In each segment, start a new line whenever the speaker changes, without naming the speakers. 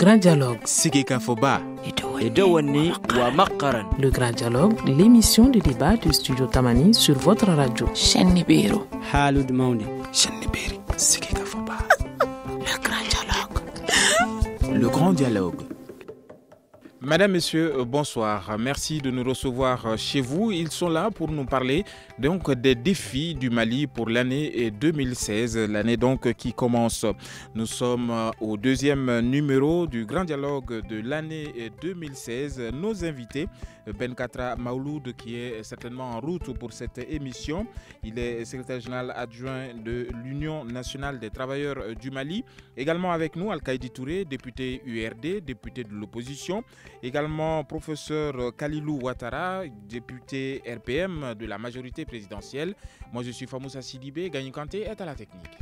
grand dialogue.
Sigi Kafoba.
Edewani wa Makaran.
Le grand dialogue, l'émission de débat du studio Tamani sur votre radio.
Chaîne Nibiro.
Halud Mauni.
Chaîne Nibiri. Sigi Kafoba.
Le grand dialogue.
Le grand dialogue. Madame, Monsieur, euh, bonsoir. Merci de nous recevoir euh, chez vous. Ils sont là pour nous parler donc des défis du Mali pour l'année 2016, l'année donc qui commence. Nous sommes euh, au deuxième numéro du grand dialogue de l'année 2016. Nos invités, Ben Katra Maouloud, qui est certainement en route pour cette émission. Il est secrétaire général adjoint de l'Union nationale des travailleurs du Mali. Également avec nous, Al-Kaïdi Touré, député URD, député de l'opposition. Également professeur Kalilou Ouattara, député RPM de la majorité présidentielle. Moi je suis Famoussa Sidibé, Gagné Kanté est à la technique.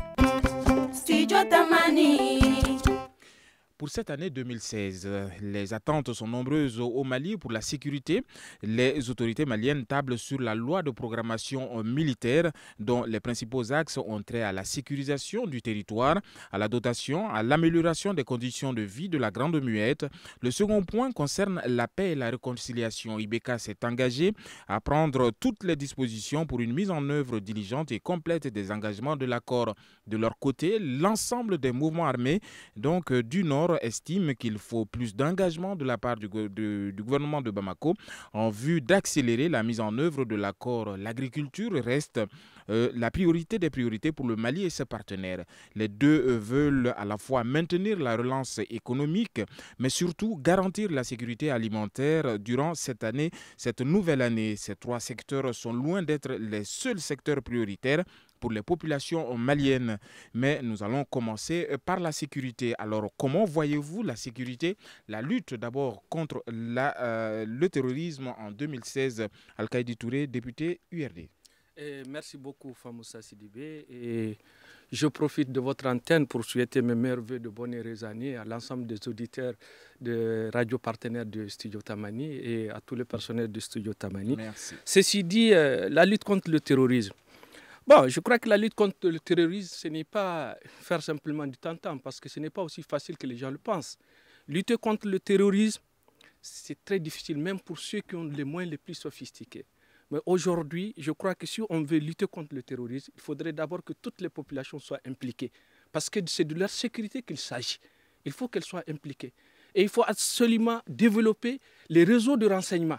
Pour cette année 2016, les attentes sont nombreuses au Mali pour la sécurité. Les autorités maliennes tablent sur la loi de programmation militaire dont les principaux axes ont trait à la sécurisation du territoire, à la dotation, à l'amélioration des conditions de vie de la Grande Muette. Le second point concerne la paix et la réconciliation. Ibeka s'est engagé à prendre toutes les dispositions pour une mise en œuvre diligente et complète des engagements de l'accord. De leur côté, l'ensemble des mouvements armés donc du Nord estime qu'il faut plus d'engagement de la part du, gouvernement de Bamako en vue d'accélérer la mise en œuvre de l'accord. L'agriculture reste euh, la priorité des priorités pour le Mali et ses partenaires. Les deux euh, veulent à la fois maintenir la relance économique, mais surtout garantir la sécurité alimentaire durant cette année, cette nouvelle année. Ces trois secteurs sont loin d'être les seuls secteurs prioritaires pour les populations maliennes. Mais nous allons commencer par la sécurité. Alors, comment voyez-vous la sécurité, la lutte d'abord contre euh, le terrorisme en 2016 Al-Qaïdi Touré, député URD.
Et merci beaucoup, Famoussa Sidibé. Et je profite de votre antenne pour souhaiter mes meilleurs voeux de bonne et heureuse année à l'ensemble des auditeurs de radio partenaires du Studio Tamani et à tous les personnels du Studio Tamani.
Merci.
Ceci dit, euh, la lutte contre le terrorisme. Bon, je crois que la lutte contre le terrorisme, ce n'est pas faire simplement du temps-temps, parce que ce n'est pas aussi facile que les gens le pensent. Lutter contre le terrorisme, c'est très difficile, même pour ceux qui ont les moyens les plus sophistiqués. Mais aujourd'hui, je crois que si on veut lutter contre le terrorisme, il faudrait d'abord que toutes les populations soient impliquées, parce que c'est de leur sécurité qu'il s'agit. Il faut qu'elles soient impliquées. Et il faut absolument développer les réseaux de renseignement.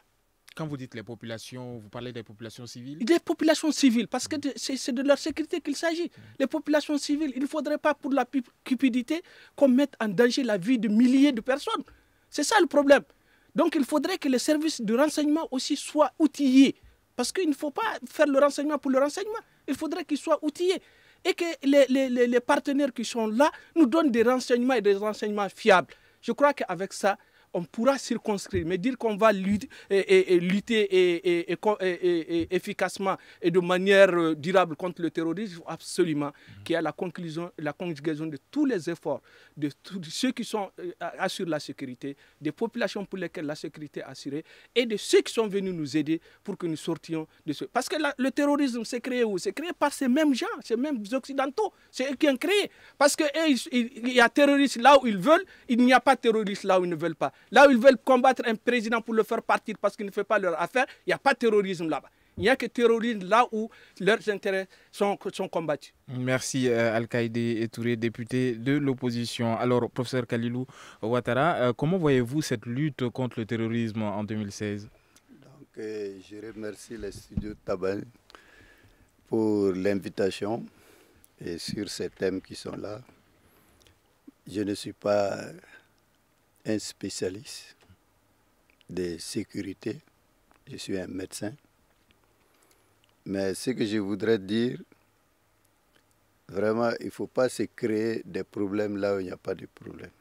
Quand vous dites les populations, vous parlez des populations civiles?
Des populations civiles, parce que c'est de leur sécurité qu'il s'agit. Les populations civiles, il ne faudrait pas pour la cupidité qu'on mette en danger la vie de milliers de personnes. C'est ça le problème. Donc il faudrait que les services de renseignement aussi soient outillés. Parce qu'il ne faut pas faire le renseignement pour le renseignement. Il faudrait qu'ils soient outillés. Et que les, les, partenaires qui sont là nous donnent des renseignements et des renseignements fiables. Je crois qu'avec ça, on pourra circonscrire, mais dire qu'on va lutter, et, et, lutter et, et, efficacement et de manière durable contre le terrorisme, absolument, qu'il y a la conclusion, la conjugaison de tous les efforts de, tous, ceux qui sont, euh, assurent la sécurité, des populations pour lesquelles la sécurité est assurée, et de ceux qui sont venus nous aider pour que nous sortions de ce... Parce que la, le terrorisme s'est créé où? C'est créé par ces mêmes gens, ces mêmes occidentaux, c'est eux qui ont créé. Parce qu'il il y a terroristes là où ils veulent, il n'y a pas terroristes là où ils ne veulent pas. Là où ils veulent combattre un président pour le faire partir parce qu'il ne fait pas leur affaire, il n'y a pas de terrorisme là-bas. Il n'y a que terrorisme là où leurs intérêts sont, sont combattus.
Merci euh, Al-Qaïdé Touré, député de l'opposition. Alors, professeur Kalilou Ouattara, euh, comment voyez-vous cette lutte contre le terrorisme en 2016
Donc, euh, Je remercie les studios Taban pour l'invitation et sur ces thèmes qui sont là. Je ne suis pas un spécialiste de sécurité, je suis un médecin. Mais ce que je voudrais dire, vraiment, il ne faut pas se créer des problèmes là où il n'y a pas de problème.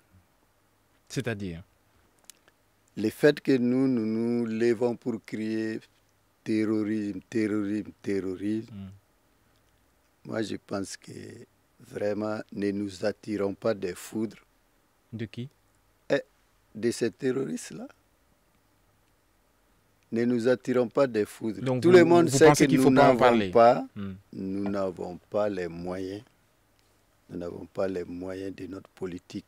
C'est-à-dire?
Le fait que nous, nous nous levons pour crier terrorisme, terrorisme, terrorisme, mm. moi je pense que vraiment ne nous attirons pas des foudres.
De qui?
De ces terroristes-là. Ne nous attirons pas des foudres.
Donc
Tout
vous,
le monde sait que nous n'avons pas,
Hmm.
nous n'avons pas les moyens, nous n'avons pas les moyens de notre politique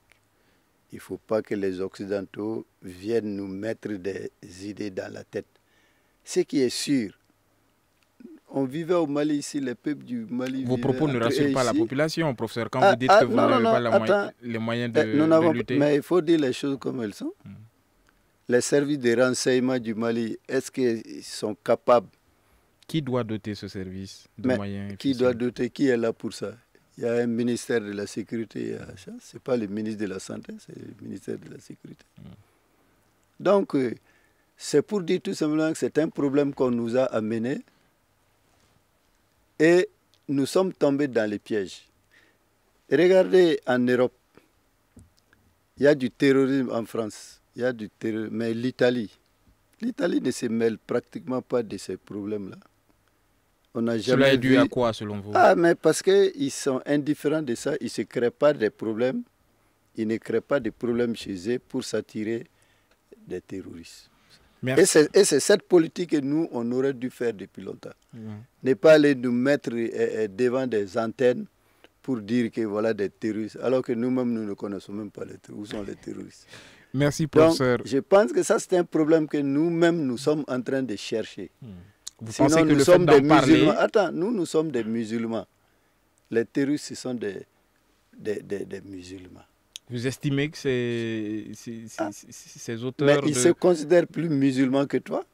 il ne faut pas que les Occidentaux viennent nous mettre des idées dans la tête. Ce qui est sûr, on vivait au Mali ici, les peuples du Mali.
Vos propos ne rassurent pas la population, professeur, quand
ah,
vous dites
ah,
que vous n'avez pas les moyens de,
eh, nous de
lutter.
Mais il faut dire les choses comme elles sont. Hmm. Les services de renseignement du Mali, est-ce qu'ils sont capables?
Qui doit doter ce service de
mais
moyens
Qui doit doter? Qui est là pour ça? Il y a un ministère de la Sécurité, ce n'est pas le ministre de la Santé, c'est le ministère de la Sécurité. Hmm. Donc, euh, c'est pour dire tout simplement que c'est un problème qu'on nous a amené et nous sommes tombés dans les pièges. Regardez en Europe, il y a du terrorisme en France, il y a du terrorisme, mais l'Italie, l'Italie ne se mêle pratiquement pas de ces problèmes-là.
On a jamais Cela est dû à quoi selon vous?
Ah, mais parce qu'ils sont indifférents de ça, ils ne se créent pas des problèmes, ils ne créent pas de problèmes chez eux pour s'attirer des terroristes. Et c'est cette politique que nous, on aurait dû faire depuis longtemps. Ne pas aller nous mettre eh, eh, devant des antennes pour dire que voilà des terroristes, alors que nous-mêmes, nous ne connaissons même pas les où sont les terroristes.
Merci, professeur.
je pense que ça, c'est un problème que nous-mêmes, nous sommes en train de chercher.
Hmm. Vous pensez que nous le sommes des musulmans.
Attends, nous, nous sommes des musulmans. Les terroristes, ce sont des, des, des musulmans.
Vous estimez que ah. ces, auteurs...
Mais ils se considèrent plus musulmans que toi.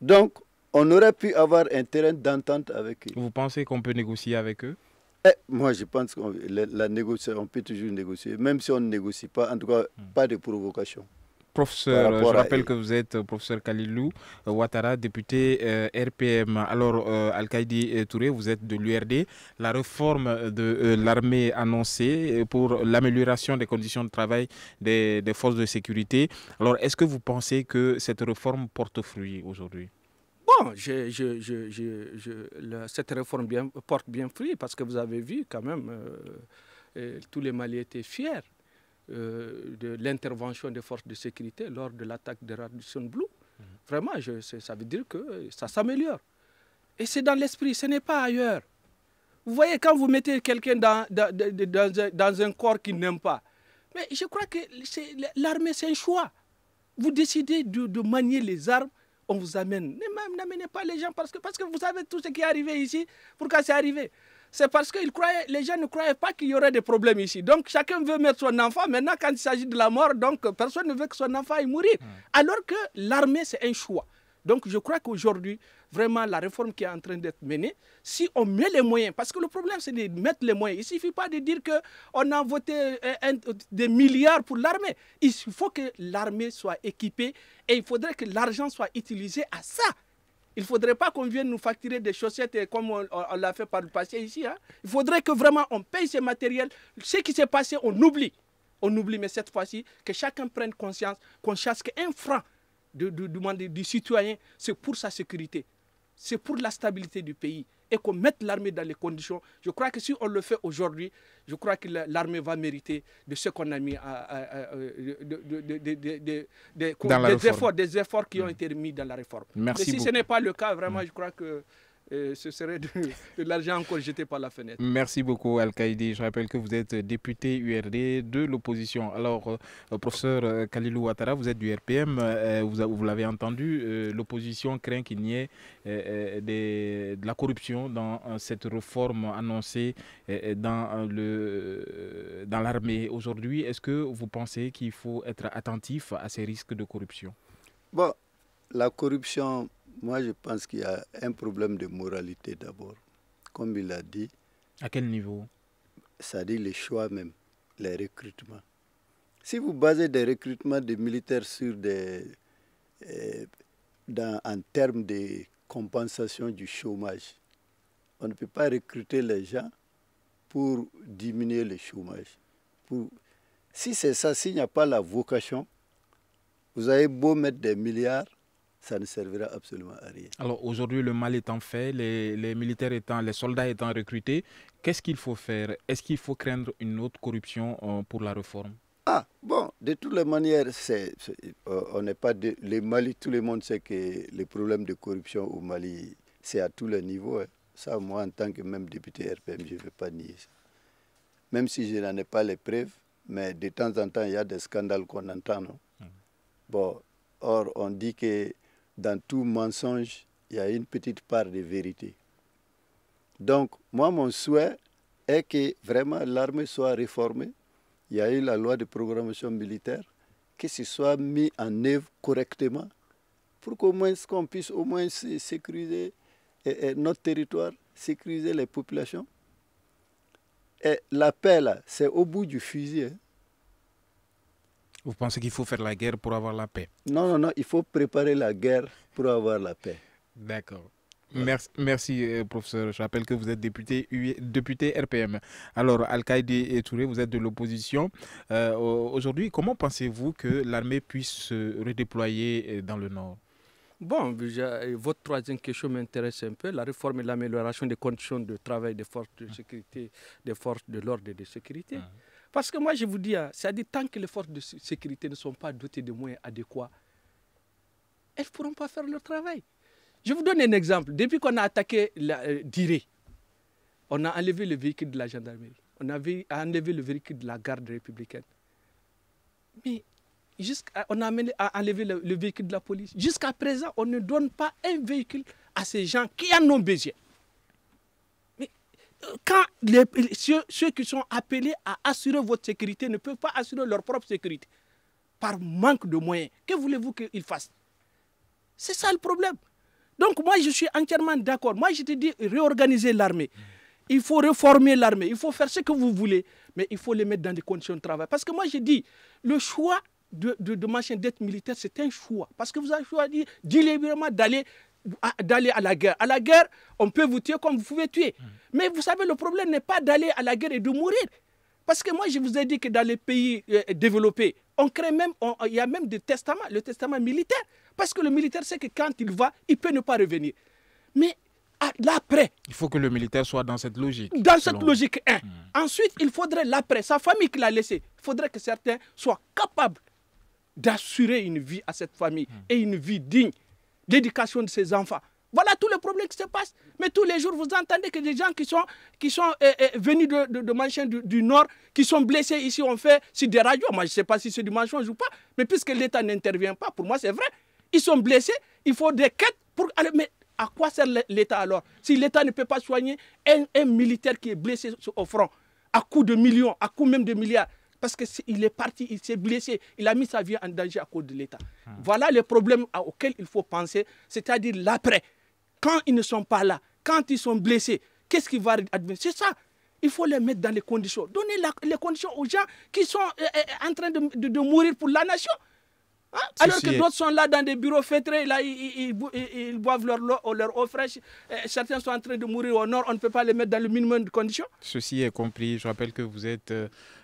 Donc, on aurait pu avoir un terrain d'entente avec eux.
Vous pensez qu'on peut négocier avec eux?
Eh, Moi, je pense qu'on la, négociation, on peut toujours négocier, même si on ne négocie pas, en tout cas, hmm. pas de provocation.
Professeur, je rappelle que vous êtes professeur Kalilou euh, Ouattara, député euh, RPM. Alors, euh, Al-Qaïdi Touré, vous êtes de l'URD. La réforme de l'armée annoncée pour l'amélioration des conditions de travail des, forces de sécurité. Alors, est-ce que vous pensez que cette réforme porte fruit aujourd'hui?
Bon, je, cette réforme porte bien fruit parce que vous avez vu quand même, tous les Maliens étaient fiers euh, de l'intervention des forces de sécurité lors de l'attaque de Radisson Blue. Mhm. Vraiment, je, ça veut dire que ça s'améliore. Et c'est dans l'esprit, ce n'est pas ailleurs. Vous voyez, quand vous mettez quelqu'un dans, dans, dans, dans, un corps qu'il n'aime pas, mais je crois que l'armée, c'est un choix. Vous décidez de, de, manier les armes, on vous amène. N'amenez pas les gens parce que, parce que vous savez tout ce qui est arrivé ici. Pourquoi c'est arrivé? C'est parce que les gens ne croyaient pas qu'il y aurait des problèmes ici. Donc chacun veut mettre son enfant. Maintenant, quand il s'agit de la mort, donc personne ne veut que son enfant aille mourir. Alors que l'armée, c'est un choix. Donc je crois qu'aujourd'hui, vraiment, la réforme qui est en train d'être menée, si on met les moyens, parce que le problème, c'est de mettre les moyens. Il ne suffit pas de dire qu'on a voté des milliards pour l'armée. Il faut que l'armée soit équipée et il faudrait que l'argent soit utilisé à ça. Il ne faudrait pas qu'on vienne nous facturer des chaussettes comme on, l'a fait par le passé ici. Hein. Il faudrait que vraiment on paye ces matériels. Ce qui s'est passé, on oublie. On oublie, mais cette fois-ci, que chacun prenne conscience qu'on chasse qu'un franc de, du citoyen, c'est pour sa sécurité. C'est pour la stabilité du pays et qu'on mette l'armée dans les conditions. Je crois que si on le fait aujourd'hui, je crois que l'armée va mériter de ce qu'on a mis, à, des, efforts, des efforts qui ont mm. été mis dans la réforme.
Mais
si ce n'est pas le cas, vraiment, mm. je crois que ce serait de, l'argent encore jeté par la fenêtre.
Merci beaucoup, Al-Qaïdi. Je rappelle que vous êtes député URD de l'opposition. Alors, euh, professeur euh, Kalilou Ouattara, vous êtes du RPM. Euh, vous, vous l'avez entendu, l'opposition craint qu'il n'y ait de la corruption dans cette réforme annoncée dans l'armée dans aujourd'hui. Est-ce que vous pensez qu'il faut être attentif à ces risques de corruption?
Bon, la corruption moi, je pense qu'il y a un problème de moralité d'abord. Comme il a dit.
À quel niveau?
C'est-à-dire les choix même, les recrutements. Si vous basez des recrutements de militaires sur des. Euh, dans, en termes de compensation du chômage, on ne peut pas recruter les gens pour diminuer le chômage. Pour, si c'est ça, s'il n'y a pas la vocation, vous avez beau mettre des milliards, ça ne servira absolument à rien.
Alors aujourd'hui, le mal étant fait, les, militaires étant, les soldats étant recrutés, qu'est-ce qu'il faut faire? Est-ce qu'il faut craindre une autre corruption euh, pour la réforme?
Ah, bon, de toutes les manières, c'est, euh, on n'est pas de, le Mali, tout le monde sait que les problèmes de corruption au Mali, c'est à tous les niveaux. Hein. Ça, moi, en tant que même député RPM, je ne vais pas nier ça. Même si je n'en ai pas les preuves, mais de temps en temps, il y a des scandales qu'on entend. Non? Bon, or, on dit que dans tout mensonge, il y a une petite part de vérité. Donc, moi, mon souhait est que vraiment l'armée soit réformée. Il y a eu la loi de programmation militaire, que ce soit mis en œuvre correctement pour qu'au moins qu'on puisse au moins sécuriser notre territoire, sécuriser les populations. Et la paix, là, c'est au bout du fusil. Hein.
Vous pensez qu'il faut faire la guerre pour avoir la paix?
Non, non, non, il faut préparer la guerre pour avoir la paix.
D'accord. Merci, merci euh, professeur. Je rappelle que vous êtes député, député RPM. Alors, Al-Qaïdi Touré, vous êtes de l'opposition. Euh, aujourd'hui, comment pensez-vous que l'armée puisse se redéployer euh, dans le Nord?
Bon, votre troisième question m'intéresse un peu, la réforme et l'amélioration des conditions de travail des forces de sécurité, des forces de l'ordre et de sécurité. Mmh. Parce que moi, je vous dis, hein, c'est-à-dire tant que les forces de sécurité ne sont pas dotées de moyens adéquats, elles ne pourront pas faire leur travail. Je vous donne un exemple. Depuis qu'on a attaqué la, euh, Diré, on a enlevé le véhicule de la gendarmerie. On a enlevé le véhicule de la garde républicaine. Mais on a, enlevé le, véhicule de la police. Jusqu'à présent, on ne donne pas un véhicule à ces gens qui en ont besoin. Quand ceux, qui sont appelés à assurer votre sécurité ne peuvent pas assurer leur propre sécurité par manque de moyens, que voulez-vous qu'ils fassent? C'est ça le problème. Donc moi, je suis entièrement d'accord. Moi, je te dis réorganiser l'armée. Il faut réformer l'armée. Il faut faire ce que vous voulez, mais il faut les mettre dans des conditions de travail. Parce que moi, je dis, le choix de, de, de d'être militaire, c'est un choix. Parce que vous avez choisi délibérément d'aller d'aller à la guerre. À la guerre, on peut vous tuer comme vous pouvez tuer. Mais vous savez, le problème n'est pas d'aller à la guerre et de mourir. Parce que moi, je vous ai dit que dans les pays euh, développés, on crée même, il y a même des testaments, le testament militaire. Parce que le militaire sait que quand il va, il peut ne pas revenir. Mais l'après.
Il faut que le militaire soit dans cette logique.
Dans cette logique, un. Hmm. Ensuite, il faudrait l'après. Sa famille qui l'a laissé, il faudrait que certains soient capables d'assurer une vie à cette famille hmm. et une vie digne d'éducation de ses enfants. Voilà tous les problèmes qui se passent. Mais tous les jours, vous entendez que des gens qui sont, qui sont euh, euh, venus de, de, du, Nord, qui sont blessés ici, on fait sur des radios. Moi, je ne sais pas si c'est du mensonge ou pas. Mais puisque l'État n'intervient pas, pour moi, c'est vrai. Ils sont blessés, il faut des quêtes pour. Mais à quoi sert l'État alors? Si l'État ne peut pas soigner un, militaire qui est blessé au front, à coup de millions, à coup même de milliards, parce qu'il est, parti, il s'est blessé, il a mis sa vie en danger à cause de l'État. Hmm. Voilà les problèmes auxquels il faut penser, c'est-à-dire l'après. Quand ils ne sont pas là, quand ils sont blessés, qu'est-ce qui va advenir? C'est ça. Il faut les mettre dans les conditions. Donner les conditions aux gens qui sont euh, euh, en train de mourir pour la nation. Hein? Alors que d'autres sont là dans des bureaux fêtrés, là, ils, boivent leur, leur eau fraîche. certains sont en train de mourir au nord, on ne peut pas les mettre dans le minimum de conditions.
Ceci est compris. Je rappelle que vous êtes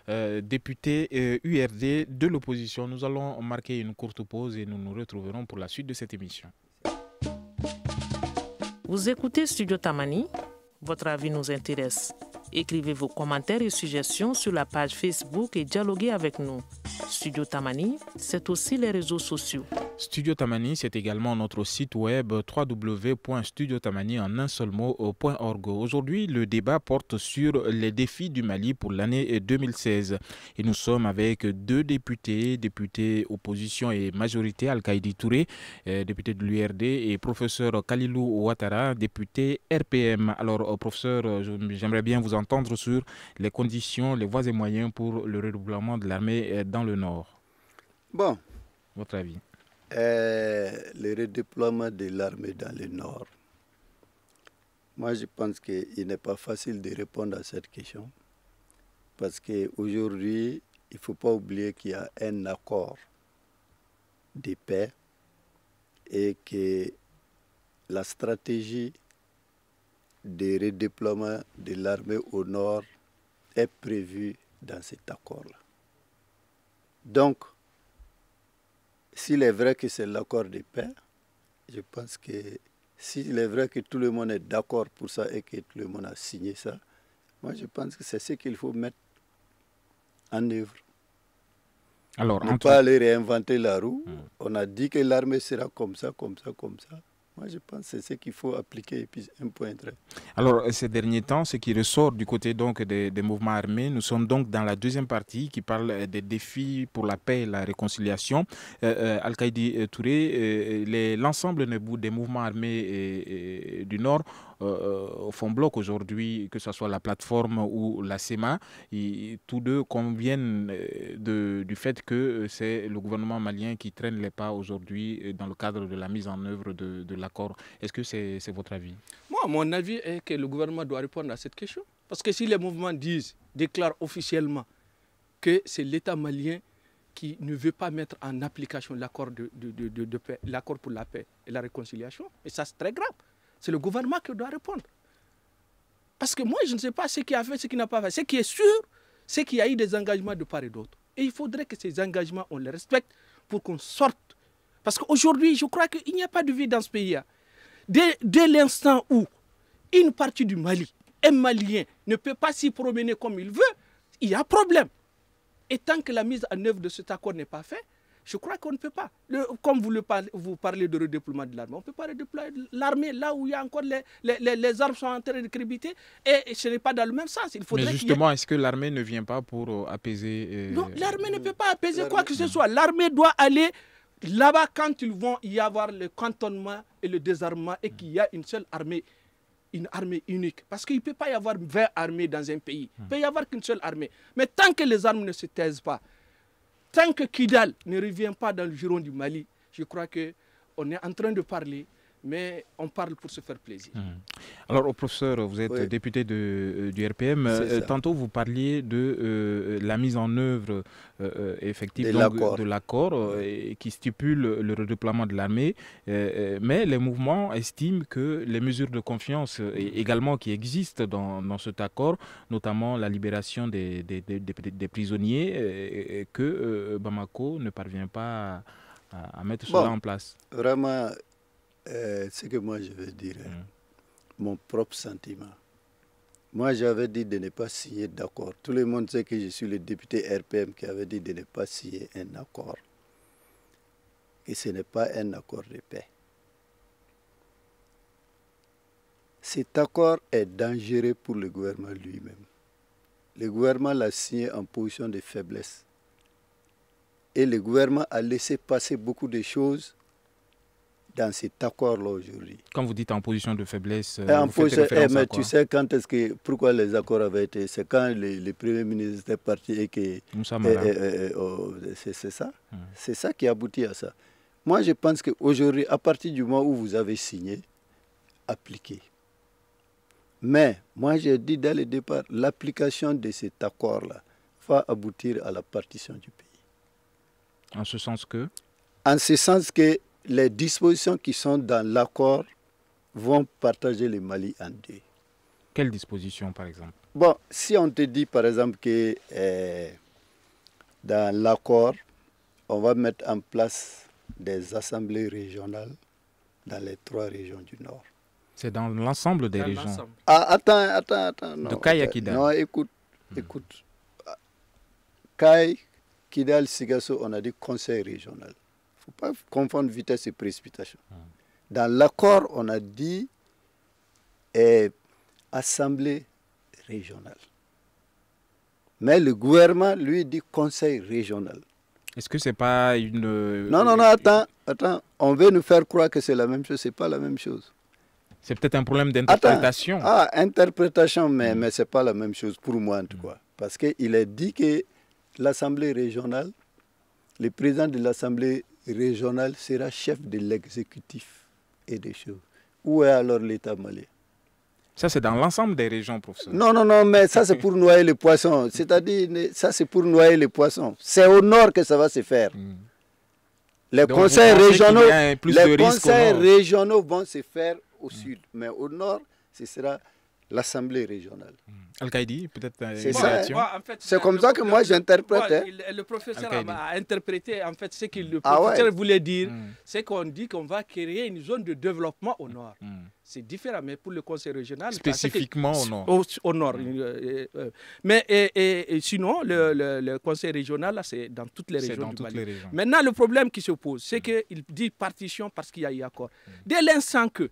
euh, député URD euh, de l'opposition. Nous allons marquer une courte pause et nous nous retrouverons pour la suite de cette émission.
Vous écoutez Studio Tamani Votre avis nous intéresse. Écrivez vos commentaires et suggestions sur la page Facebook et dialoguez avec nous. Studio Tamani, c'est aussi les réseaux sociaux.
Studio Tamani, c'est également notre site web www.studiotamani en un seul mot.org. Aujourd'hui, le débat porte sur les défis du Mali pour l'année 2016. Et nous sommes avec deux députés, députés opposition et majorité, Al-Qaïdi Touré, euh, député de l'URD, et professeur Kalilou Ouattara, député RPM. Alors, euh, professeur, j'aimerais bien vous entendre sur les conditions, les voies et moyens pour le redoublement de l'armée euh, dans le Nord.
Bon.
Votre avis?
Euh, Le redéploiement de l'armée dans le Nord. Moi, je pense qu'il n'est pas facile de répondre à cette question. Parce qu'aujourd'hui, il ne faut pas oublier qu'il y a un accord de paix et que la stratégie de redéploiement de l'armée au nord est prévu dans cet accord-là. Donc, s'il est vrai que c'est l'accord de paix, je pense que s'il est vrai que tout le monde est d'accord pour ça et que tout le monde a signé ça, moi je pense que c'est ce qu'il faut mettre en œuvre. Alors, ne pas aller réinventer la roue. Hmm. On a dit que l'armée sera comme ça, comme ça, comme ça. Moi, je pense que c'est ce qu'il faut appliquer et puis un point très.
Alors, ces derniers temps, ce qui ressort du côté donc des, mouvements armés, nous sommes donc dans la deuxième partie qui parle des défis pour la paix et la réconciliation. Euh, euh Al-Qaïdi Touré, l'ensemble des mouvements armés du Nord euh, font bloc aujourd'hui, que ce soit la plateforme ou la SEMA. tous deux conviennent de, du fait que c'est le gouvernement malien qui traîne les pas aujourd'hui dans le cadre de la mise en œuvre de, l'accord. Est-ce que c'est votre avis?
Moi, mon avis est que le gouvernement doit répondre à cette question. Parce que si les mouvements disent, déclarent officiellement que c'est l'État malien qui ne veut pas mettre en application l'accord de, de, paix, l'accord pour la paix et la réconciliation, et ça c'est très grave. C'est le gouvernement qui doit répondre. Parce que moi, je ne sais pas ce qui a fait, ce qui n'a pas fait. Ce qui est sûr, c'est qu'il y a eu des engagements de part et d'autre. Et il faudrait que ces engagements, on les respecte pour qu'on sorte. Parce qu'aujourd'hui, je crois qu'il n'y a pas de vie dans ce pays. là Dès, dès l'instant où une partie du Mali, un Malien, ne peut pas s'y promener comme il veut, il y a problème. Et tant que la mise en œuvre de cet accord n'est pas faite, je crois qu'on ne peut pas. comme vous, le parlez, vous parlez de redéploiement de l'armée, on ne peut pas redéployer l'armée là où il y a encore les, les, les, armes sont en train de crébiter et, ce n'est pas dans le même sens.
Il Mais justement, est-ce que l'armée ne vient pas pour euh, apaiser
euh, Non, l'armée ne peut pas apaiser quoi que ce soit. L'armée doit aller là-bas quand ils vont y avoir le cantonnement et le désarmement et qu'il y a une seule armée une armée unique. Parce qu'il ne peut pas y avoir 20 armées dans un pays. Il ne peut y avoir qu'une seule armée. Mais tant que les armes ne se taisent pas, Tant que Kidal ne revient pas dans le giron du Mali, je crois qu'on est en train de parler mais on parle pour se faire plaisir. Mmh.
Alors, professeur, vous êtes député de, euh, du RPM. Euh, tantôt, vous parliez de euh, la mise en œuvre effective de l'accord qui stipule le redéploiement de l'armée. mais les mouvements estiment que les mesures de confiance également qui existent dans, dans, cet accord, notamment la libération des, des, des, prisonniers, que Bamako ne parvient pas à, mettre cela en place.
Vraiment, euh, ce que moi je veux dire, hein, mm. mon propre sentiment. Moi, j'avais dit de ne pas signer d'accord. Tout le monde sait que je suis le député RPM qui avait dit de ne pas signer un accord. Et ce n'est pas un accord de paix. Cet accord est dangereux pour le gouvernement lui-même. Le gouvernement l'a signé en position de faiblesse. Et le gouvernement a laissé passer beaucoup de choses dans cet accord-là aujourd'hui.
Quand vous dites en position de faiblesse,
en position, eh, mais tu sais quand est-ce que pourquoi les accords avaient été, c'est quand le, Premier ministre était parti et que eh, eh, oh, c'est ça, c'est ça qui aboutit à ça. Moi, je pense qu'aujourd'hui, à partir du moment où vous avez signé, appliquez. Mais moi, j'ai dit dès le départ, l'application de cet accord-là va aboutir à la partition du pays.
En ce sens que
En ce sens que les dispositions qui sont dans l'accord vont partager le Mali en deux.
Quelles dispositions, par exemple?
Bon, si on te dit, par exemple, que eh, dans l'accord, on va mettre en place des assemblées régionales dans les trois régions du Nord.
C'est dans l'ensemble des régions.
Ah, attends, attends, attends.
Non, de Kayakida.
Non, écoute, hmm. écoute. Kay, Kidal, Sigasso, on a dit conseil régional faut pas confondre vitesse et précipitation. Dans l'accord, on a dit eh, assemblée régionale. Mais le gouvernement, lui, dit conseil régional.
Est-ce que c'est pas une...
Non, non, non, attends, attends. On veut nous faire croire que c'est la même chose. C'est pas la même chose.
C'est peut-être un problème d'interprétation.
Ah, interprétation, mais, mais ce n'est pas la même chose pour moi en tout cas. Parce qu'il est dit que l'Assemblée régionale, le président de l'Assemblée régional sera chef de l'exécutif et des choses. Où est alors l'État malien?
Ça, c'est dans l'ensemble des régions, professeur.
Non, non, non, mais ça, c'est pour noyer les poissons. C'est-à-dire, ça, c'est pour noyer les poissons. C'est au nord que ça va se faire. Hmm. Les conseils régionaux, les conseils régionaux vont se faire au sud. Mais au nord, ce sera l'Assemblée régionale.
Al-Qaïdi, peut-être euh,
C'est
en fait,
C'est comme ça que moi j'interprète,
ouais,
hein.
Le professeur a, a interprété en fait ce que le
Ah ouais.
professeur voulait dire.
Mm,
C'est qu'on dit qu'on va créer une zone de développement au nord.
mm.
C'est différent, mais pour le conseil régional.
Spécifiquement au nord.
Au, au nord. euh, euh, mais et, et- et sinon, le, le- le conseil régional, là, c'est dans toutes les régions
dans
du
toutes
Mali.
les régions.
Maintenant, le problème qui se pose, c'est qu'il dit partition parce qu'il y a eu accord. Dès l'instant que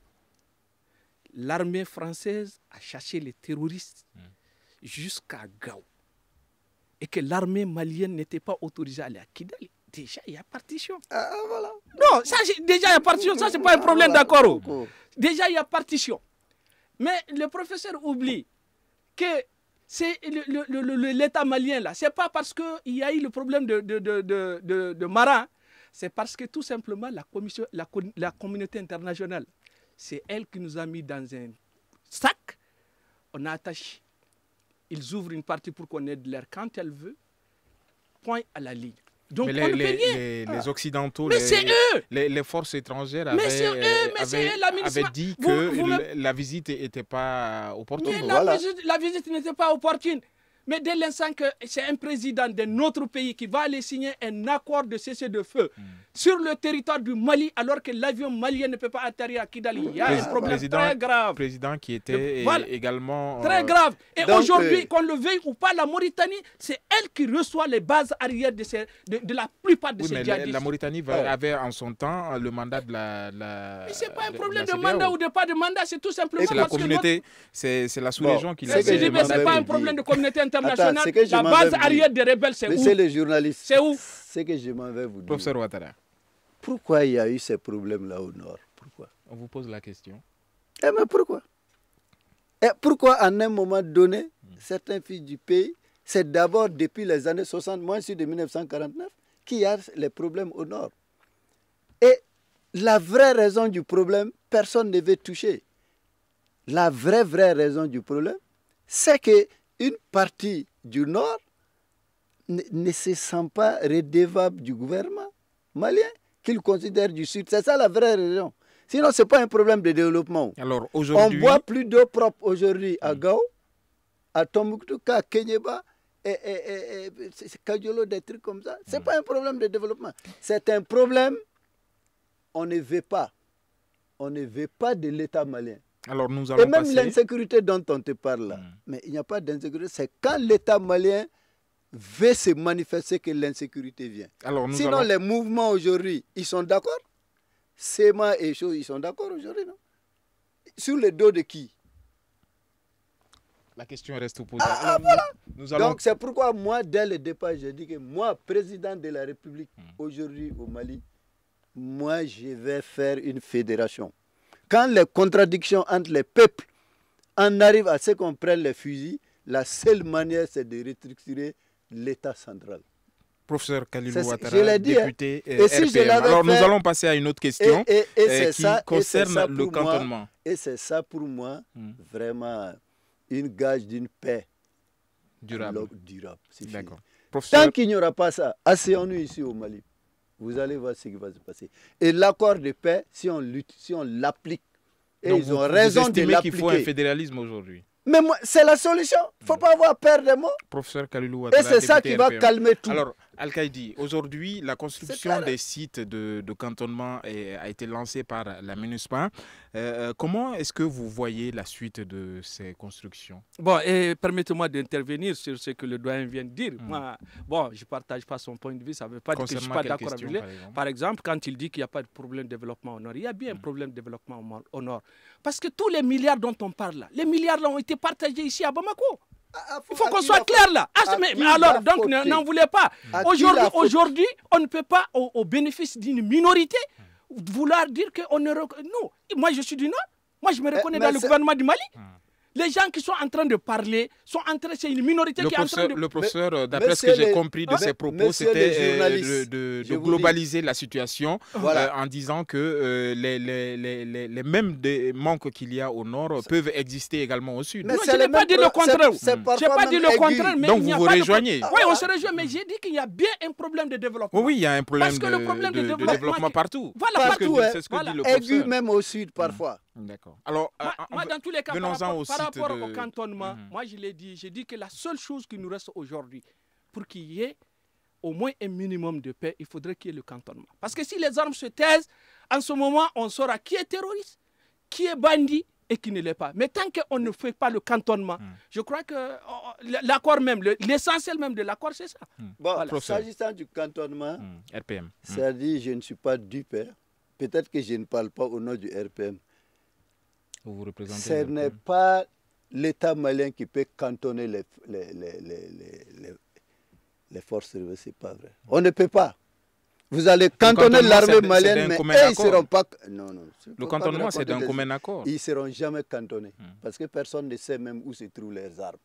l'armée française a chassé les terroristes jusqu'à Gao et que l'armée malienne n'était pas autorisée à aller à Kidal, déjà il y a partition.
Ah, voilà.
Non, ça, c'est- déjà il y a partition, ça c'est pas un problème
Voilà.
d'accord. Déjà il y a partition. Mais le professeur oublie que c'est l'État malien là, c'est pas parce qu'il y a eu le problème de, de, de, de, de- de marins, c'est parce que tout simplement la, commission, la, co- la communauté internationale, c'est elle qui nous a mis dans un sac, on a attaché. Ils ouvrent une partie pour qu'on aide l'air quand elle veut, point à la ligne. Donc
mais
on
les, les- les Occidentaux,
Mais
les,
c'est eux
les, les forces étrangères
Mais
avaient,
c'est eux, mais
avaient-
eux, la ministre-
avaient dit
vous-
que
vous me-
la visite n'était pas opportune.
Mais
Voilà.
la, visite, la visite n'était pas opportune. Mais dès l'instant que c'est un président d'un autre pays qui va aller signer un accord de cessez-le-feu
Hmm.
sur le territoire du Mali, alors que l'avion malien ne peut pas atterrir à Kidali, il y a un
Président-
problème
président-
très grave.
président qui était
Voilà.
également
Très
euh,
grave. Et aujourd'hui,
euh,
qu'on le veuille ou pas, la Mauritanie, c'est elle qui reçoit les bases arrière de, ces- de, de la plupart de
Oui,
ces
mais
djihadistes.
la Mauritanie avait en son temps euh, le mandat de la. la
Mais c'est pas un
de-
problème de
CEDEAO.
mandat ou de pas de mandat, c'est tout simplement
C'est la
parce que
communauté, c'est c'est la sous-région qui l'a
c'est
pas un problème de communauté internationale.
Attends, c'est que je
la base arrière des rebelles, c'est où
Monsieur le journaliste,
C'est où
c'est que je m'en vais vous dire.
Professeur Ouattara,
Pourquoi il y a eu ces problèmes-là au nord? Pourquoi?
On vous pose la question.
Eh mais pourquoi? Et pourquoi à un moment donné, certains fils du pays, c'est d'abord depuis les années 60, moins sûr de 1949, qu'il y a les problèmes au nord. Et la vraie raison du problème, personne ne veut toucher. La vraie, vraie raison du problème, c'est que une partie du nord ne, ne se sent pas redevable du gouvernement malien, qu'il considère du sud. C'est ça la vraie raison. Sinon, ce n'est pas un problème de développement.
Alors
On boit plus d'eau propre aujourd'hui à Gao, à Tombouctou qu'à Kenyeba et, et, et, des trucs comme ça. Ce n'est pas un problème de développement. C'est un problème, on ne veut pas. On ne veut pas de l'État malien.
Alors nous
Et
allons
même
passer.
l'insécurité dont on te parle là.
Mm.
Mais il n'y a pas d'insécurité. C'est quand l'État malien veut se manifester que l'insécurité vient.
Alors nous
Sinon,
allons-
les mouvements aujourd'hui, ils sont d'accord? SEMA et choses, ils sont d'accord aujourd'hui, non? Sur le dos de qui?
La question reste posée.
Ah,
nous allons
Donc, c'est pourquoi moi, dès le départ, j'ai dit que moi, président de la République,
Hmm.
aujourd'hui au Mali, moi, je vais faire une fédération. Quand les contradictions entre les peuples en arrivent à ce qu'on prenne les fusils, la seule manière, c'est de restructurer l'État central.
professeur
c'est-
Ouattara,
je l'ai dit, hein.
député
Et si je
RPM. Alors nous allons passer à une autre question
et- et
euh, qui
ça,
concerne
ça
le
moi-
cantonnement.
Et c'est ça pour moi,
Hmm.
vraiment, une gage d'une paix
Durable.
durable. Tant qu'il n'y aura pas ça, asseyons-nous ici au Mali. Vous allez voir ce qui va se passer. Et l'accord de paix, si on lutte, si on l'applique, et
donc
ils
vous-
ont
vous
raison de
estimez qu'il faut un
l'appliquer.
fédéralisme aujourd'hui.
Mais moi, c'est la solution. Il ne faut pas avoir peur des mots.
Professeur Kalilou
Et
Ouattara,
c'est ça qui va calmer tout.
Alors, Al-Qaïdi, aujourd'hui, la construction des sites de, de cantonnement est- a été lancée par la MINUSPA. Euh, comment est-ce que vous voyez la suite de ces constructions?
Bon, et permettez-moi d'intervenir sur ce que le doyen vient de dire.
Hmm.
Moi, bon, je ne partage pas son point de vue, ça ne veut pas dire que je ne suis pas d'accord avec lui.
par exemple?
Par exemple, quand il dit qu'il n'y a pas de problème de développement au Nord, il y a bien
Hmm.
un problème de développement au Nord- au Nord. Parce que tous les milliards dont on parle là, les milliards là ont été partagés ici à Bamako.
Ah,
Il faut qu'on soit
la
clair là. Ah, mais, alors, donc, n'en voulez pas. Aujourd'hui, on ne peut pas, au, au bénéfice d'une minorité, vouloir dire qu'on ne. rec- Non, moi je suis du Nord. Moi je me reconnais
Eh, mais
dans le gouvernement du Mali.
Hmm.
Les gens qui sont en train de parler sont en train, c'est une minorité
le
qui est en train de.
le professeur, euh, d'après ce que j'ai compris de
Ah,
ses propos, c'était euh, de, de-
je
de
vous dis.
globaliser la situation
Voilà.
euh, en disant que euh, les, les, les, les, les mêmes des manques qu'il y a au nord peuvent exister également au sud.
Mais
Non, je n'ai pas dit le contraire.
Mm.
parfois
Je n'ai pas dit le contraire, mais
Donc
il
vous vous rejoignez.
Oui, on se rejoint, mais j'ai dit qu'il y a bien un problème de développement.
Oui, il y a un problème, de,
développement
partout.
Voilà,
C'est ce que
partout,
dit- c'est ce que dit le professeur.
même au sud parfois.
D'accord. Alors,
moi,
euh,
moi, dans tous les cas, par
venons-en
rapport,
au
par
site
rapport
de-
au cantonnement,
Mhm.
moi je l'ai dit, j'ai dit que la seule chose qui nous reste aujourd'hui, pour qu'il y ait au moins un minimum de paix, il faudrait qu'il y ait le cantonnement. Parce que si les armes se taisent, en ce moment, on saura qui est terroriste, qui est bandit et qui ne l'est pas. Mais tant qu'on ne fait pas le cantonnement,
Mhm.
je crois que oh, l'accord même, le- l'essentiel même de l'accord, c'est ça.
Bon,
Voilà.
S'agissant du cantonnement,
RPM. Hmm.
c'est-à-dire je ne suis pas du père. Peut-être que je ne parle pas au nom du RPM.
Vous représentez
Ce n'est pas l'État malien qui peut cantonner les, les, les, les, les- forces rebelles, c'est pas vrai. On ne peut pas. Vous allez cantonner l'armée malienne, mais eux, ils ne seront pas. Non, non.
Le cantonnement, c'est d'un commun accord.
Ils ne seront jamais cantonnés.
Hmm.
Parce que personne ne sait même où se trouvent leurs armes.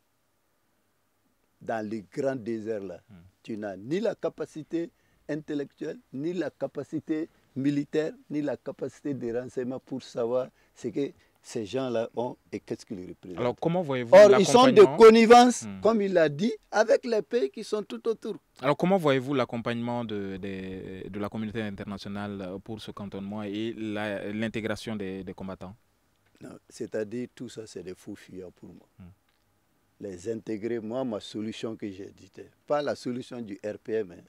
Dans les grands déserts là,
Hmm.
tu n'as ni la capacité intellectuelle, ni la capacité militaire, ni la capacité de renseignement pour savoir ce que ces gens-là ont et qu'est-ce qu'ils représentent.
Alors, comment voyez-vous
Or, ils sont de connivence,
Hmm.
comme il l'a dit, avec les pays qui sont tout autour.
Alors, comment voyez-vous l'accompagnement de, de, de la communauté internationale pour ce cantonnement et l'intégration des, des combattants?
C'est-à-dire, tout ça, c'est des fous fuyants pour moi.
Hmm.
Les intégrer, moi, ma solution que j'ai dit, pas la solution du RPM, hein.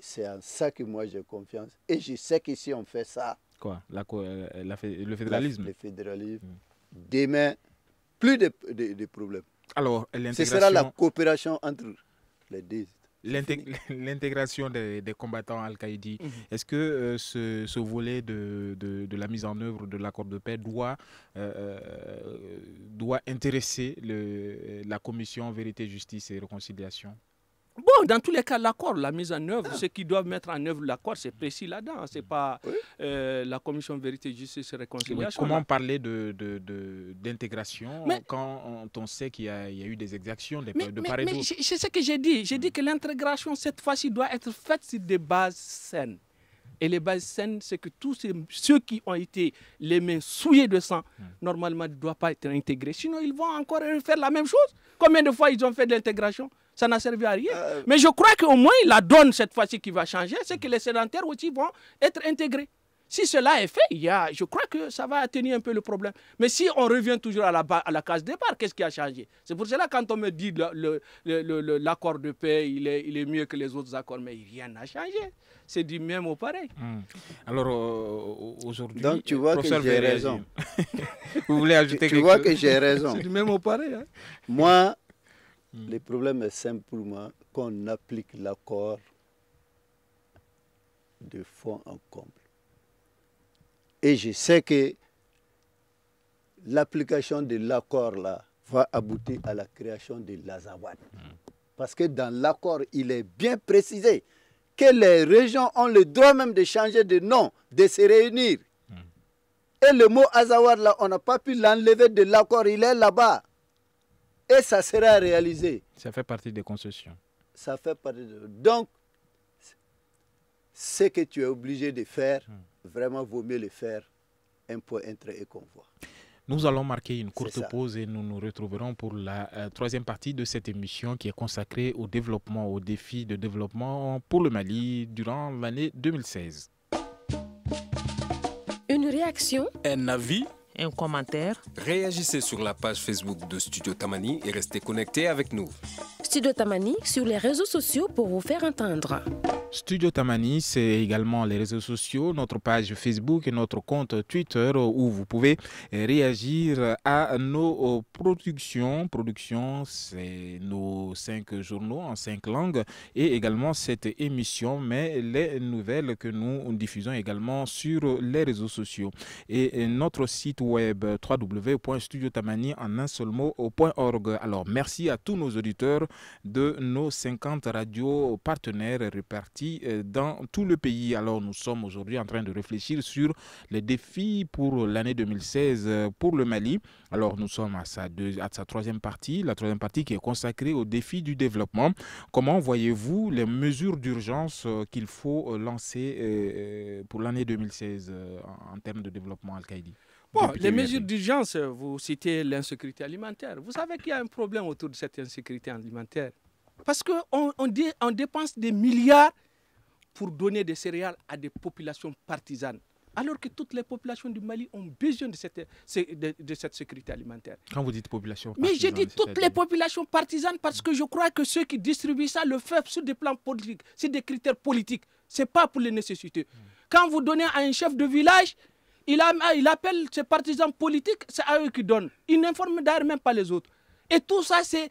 c'est en ça que moi j'ai confiance. Et je sais que si on fait ça,
Quoi la, co- euh, la Le fédéralisme
le fédéralisme,
Hmm.
demain, plus de, de- de problèmes.
Alors,
Ce sera la coopération entre les deux.
l'intég- l'intégration des, des combattants Al-Qaïdi,
Mhm.
est-ce que euh, ce, ce volet de, de- de la mise en œuvre de l'accord de paix doit, euh, euh, doit intéresser le, la commission Vérité, Justice et Réconciliation?
Bon, dans tous les cas, l'accord, la mise en œuvre, ceux qui doivent mettre en œuvre l'accord, c'est précis là-dedans. C'est pas
Oui.
euh, la commission Vérité, Justice et
Oui,
Réconciliation.
Comment
là.
parler de- de- de- d'intégration quand on, on sait qu'il y, a il y a eu des exactions de,
Mais,
de
mais-
part et d'autre?
c'est ce que j'ai dit. J'ai dit que l'intégration, cette fois-ci, doit être faite sur des bases saines. Et les bases saines, c'est que tous ces- ceux qui ont été les mains souillées de sang, normalement, ne doivent pas être intégrés. Sinon, ils vont encore faire la même chose. Combien de fois ils ont fait de l'intégration? Ça n'a servi à rien.
Euh,
Mais je crois qu'au moins, la donne cette fois-ci qui va changer, c'est que les sédentaires aussi vont être intégrés. Si cela est fait, il y a, je crois que ça va atténuer un peu le problème. Mais si on revient toujours à la, à la case départ, qu'est-ce qui a changé? C'est pour cela quand on me dit le- le- le- le- le- l'accord de paix, il est, il est mieux que les autres accords, mais rien n'a changé. C'est du même au pareil.
Hmm. Alors euh, aujourd'hui,
Donc, tu vois que j'ai raison.
Vous voulez
Tu,
ajouter
tu
quelque
vois
chose
que j'ai raison.
C'est du même au pareil. hein.
Moi,
Hmm.
le problème est simple pour moi, qu'on applique l'accord de fond en comble. Et je sais que l'application de l'accord va aboutir à la création de l'Azawad. Parce que dans l'accord, il est bien précisé que les régions ont le droit même de changer de nom, de se réunir. Et le mot Azawad là, on n'a pas pu l'enlever de l'accord, il est là-bas. Et ça sera réalisé.
Ça fait partie des concessions.
Ça fait partie de... Donc, ce que tu es obligé de faire, vraiment vaut mieux le faire un point, un trait et qu'on voit.
Nous allons marquer une courte pause et nous nous retrouverons pour la euh, troisième partie de cette émission qui est consacrée au développement, aux défis de développement pour le Mali durant l'année 2016.
Une réaction?
Un avis?
Un commentaire
Réagissez sur la page Facebook de Studio Tamani et restez connectés avec nous.
Studio Tamani sur les réseaux sociaux pour vous faire entendre.
Studio Tamani, c'est également les réseaux sociaux, notre page Facebook et notre compte Twitter où vous pouvez réagir à nos productions. Productions, c'est nos cinq journaux en cinq langues et également cette émission, mais les nouvelles que nous diffusons également sur les réseaux sociaux. Et notre site web www.studiotamani en un seul mot.org. Alors merci à tous nos auditeurs de nos 50 radios partenaires répartis euh, dans tout le pays. Alors nous sommes aujourd'hui en train de réfléchir sur les défis pour l'année 2016 euh, pour le Mali. Alors nous sommes à sa, deux- à sa troisième partie, la troisième partie qui est consacrée aux défis du développement. Comment voyez-vous les mesures d'urgence euh, qu'il faut lancer pour l'année 2016 euh, en termes de développement Al-Qaïdi
Bon, les
le
mesures d'urgence, vous citez l'insécurité alimentaire. Vous savez qu'il y a un problème autour de cette insécurité alimentaire. Parce qu'on on dépense des milliards pour donner des céréales à des populations partisanes. alors que toutes les populations du Mali ont besoin de cette, de, de cette sécurité alimentaire.
Quand vous dites population
Mais j'ai dit toutes les populations partisanes parce que je crois que ceux qui distribuent ça le font sur des plans politiques, sur des critères politiques. Ce n'est pas pour les nécessités. Quand vous donnez à un chef de village, il, a, il appelle ses partisans politiques, c'est à eux qui donnent. Il n'informe d'ailleurs même pas les autres. Et tout ça, c'est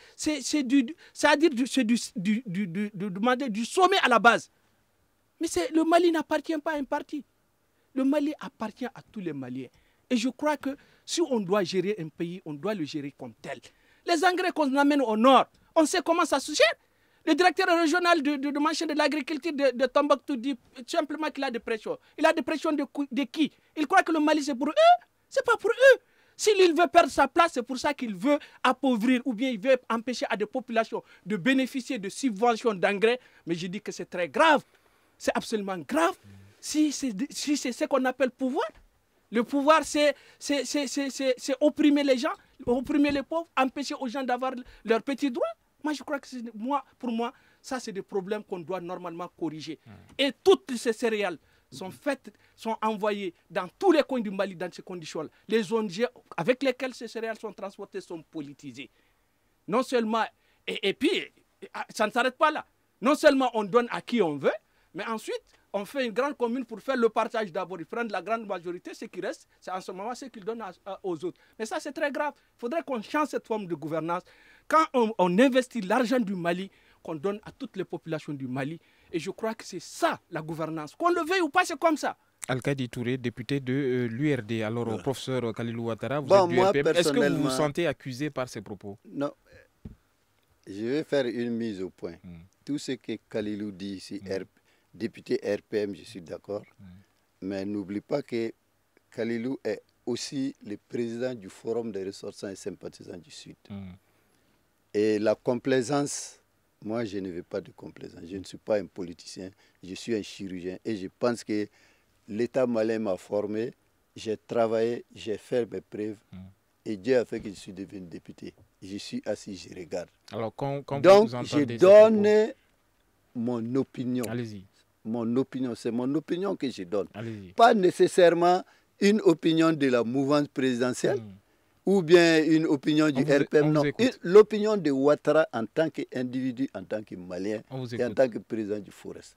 du, du, du, du, du, du, du sommet à la base. Mais le Mali n'appartient pas à un parti. Le Mali appartient à tous les Maliens. Et je crois que si on doit gérer un pays, on doit le gérer comme tel. Les engrais qu'on amène au nord, on sait comment ça se gère. Le directeur régional de, de, de l'agriculture de, de Tombouctou dit simplement qu'il a des pressions. Il a des pressions de, de qui? Il croit que le Mali c'est pour eux C'est pas pour eux. S'il veut perdre sa place, c'est pour ça qu'il veut appauvrir ou bien il veut empêcher à des populations de bénéficier de subventions d'engrais. Mais je dis que c'est très grave. C'est absolument grave si c'est si ce qu'on appelle pouvoir. Le pouvoir, c'est opprimer les gens, opprimer les pauvres, empêcher aux gens d'avoir leurs petits droits. Moi, je crois que moi, pour moi, ça, c'est des problèmes qu'on doit normalement corriger. Et toutes ces céréales sont faites, sont envoyées dans tous les coins du Mali dans ces conditions-là. Les ONG avec lesquelles ces céréales sont transportées sont politisées. Non seulement, et, et puis, ça ne s'arrête pas là. Non seulement on donne à qui on veut, mais ensuite, on fait une grande commune pour faire le partage d'abord. Ils prennent la grande majorité, ce qui reste, c'est en ce moment ce qu'ils donnent aux autres. Mais ça, c'est très grave. Il faudrait qu'on change cette forme de gouvernance. Quand on, investit l'argent du Mali, qu'on donne à toutes les populations du Mali. Et je crois que c'est ça, la gouvernance. Qu'on le veuille ou pas, c'est comme ça.
Alkadi Touré, député de euh, l'URD. Alors, professeur Kalilou Ouattara, vous êtes du. Est-ce que vous vous sentez accusé par ces propos?
Non. Je vais faire une mise au point. Hmm. Tout ce que Kalilou dit ici, hmm député RPM, je suis d'accord. Mais n'oublie pas que Kalilou est aussi le président du Forum des ressortissants et sympathisants du Sud. Et la complaisance, moi je ne veux pas de complaisance. Je ne suis pas un politicien, je suis un chirurgien. Et je pense que l'État malien m'a formé, j'ai travaillé, j'ai fait mes preuves. Et Dieu a fait que je suis devenu député. Je suis assis, je regarde.
Alors, quand, quand
Donc, je donne mon opinion.
Allez-y
mon opinion, c'est mon opinion que je donne. Pas nécessairement une opinion de la mouvance présidentielle hmm. ou bien une opinion du RPM, non. L'opinion de Ouattara en tant qu'individu, en tant que Malien et en tant que président du Forest.